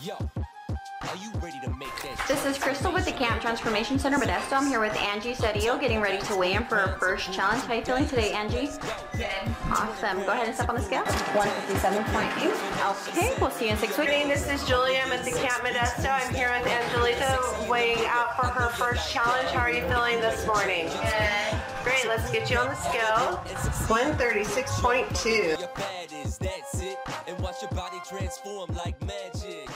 Yo, are you ready to make that This is Crystal with the Camp Transformation Center Modesto. I'm here with Angie Cerrillo getting ready to weigh in for her first challenge. How are you feeling today, Angie? Good. Awesome. Go ahead and step on the scale. 157.8. Okay, we'll see you in six weeks. morning. This is Julia. I'm at the Camp Modesto. I'm here with Angelita weighing out for her first challenge. How are you feeling this morning? Good. Great. Let's get you on the scale. 136.2. watch your body transform like magic.